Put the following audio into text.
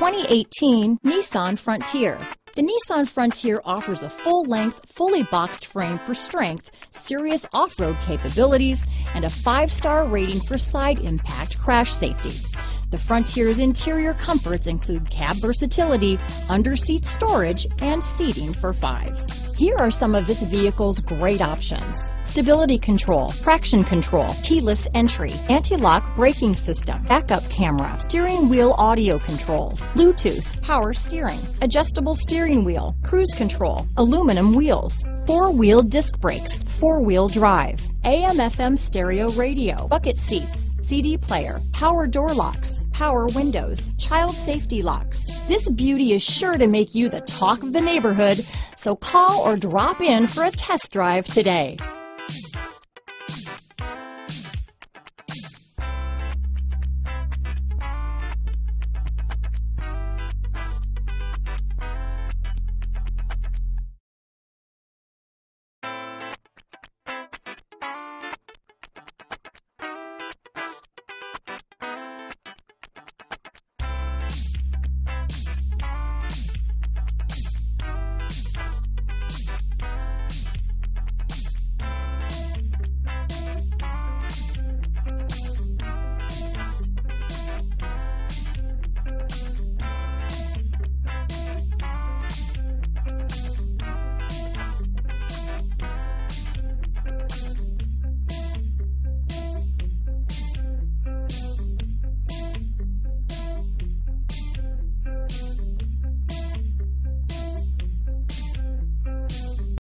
2018 Nissan Frontier. The Nissan Frontier offers a full-length, fully boxed frame for strength, serious off-road capabilities, and a five-star rating for side impact crash safety. The Frontier's interior comforts include cab versatility, under-seat storage, and seating for five. Here are some of this vehicle's great options stability control, traction control, keyless entry, anti-lock braking system, backup camera, steering wheel audio controls, Bluetooth, power steering, adjustable steering wheel, cruise control, aluminum wheels, four-wheel disc brakes, four-wheel drive, AM FM stereo radio, bucket seats, CD player, power door locks, power windows, child safety locks. This beauty is sure to make you the talk of the neighborhood, so call or drop in for a test drive today.